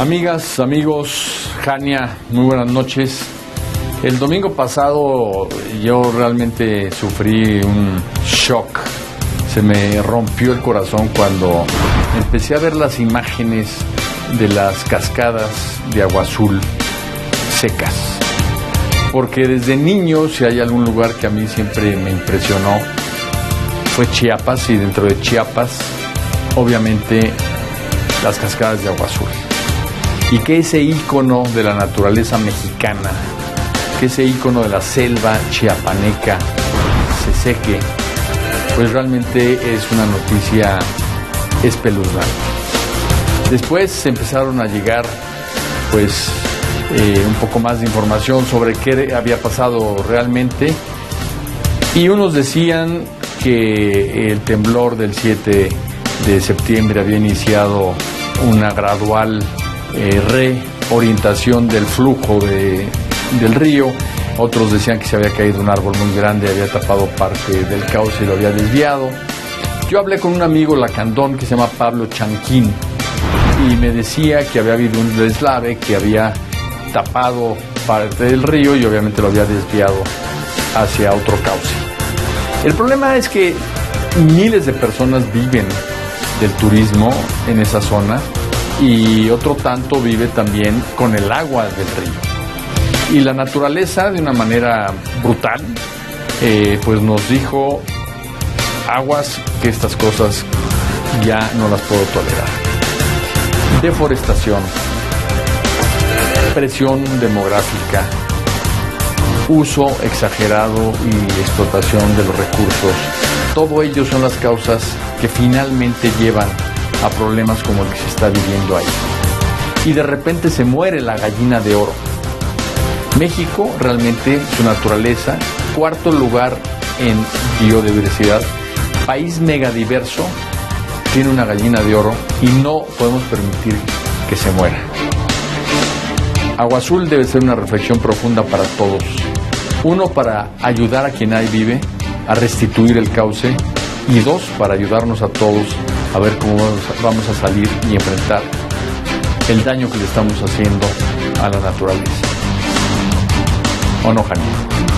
Amigas, amigos, Jania, muy buenas noches. El domingo pasado yo realmente sufrí un shock. Se me rompió el corazón cuando empecé a ver las imágenes de las cascadas de agua azul secas. Porque desde niño, si hay algún lugar que a mí siempre me impresionó, fue Chiapas y dentro de Chiapas, obviamente, las cascadas de agua azul y que ese ícono de la naturaleza mexicana, que ese ícono de la selva chiapaneca se seque, pues realmente es una noticia espeluznante. Después empezaron a llegar pues eh, un poco más de información sobre qué había pasado realmente y unos decían que el temblor del 7 de septiembre había iniciado una gradual eh, reorientación del flujo del río. Otros decían que se había caído un árbol muy grande, había tapado parte del cauce y lo había desviado. Yo hablé con un amigo lacandón que se llama Pablo Chanquín y me decía que había habido un deslave que había tapado parte del río y obviamente lo había desviado hacia otro cauce. El problema es que miles de personas viven del turismo en esa zona y otro tanto vive también con el agua del río. Y la naturaleza, de una manera brutal, eh, pues nos dijo, aguas, que estas cosas ya no las puedo tolerar. Deforestación, presión demográfica, uso exagerado y explotación de los recursos, todo ello son las causas que finalmente llevan a problemas como el que se está viviendo ahí. Y de repente se muere la gallina de oro. México realmente, su naturaleza, cuarto lugar en biodiversidad, país megadiverso, tiene una gallina de oro y no podemos permitir que se muera. Agua Azul debe ser una reflexión profunda para todos. Uno, para ayudar a quien ahí vive a restituir el cauce y dos, para ayudarnos a todos a ver cómo vamos a salir y enfrentar el daño que le estamos haciendo a la naturaleza. ¿O no, Janine?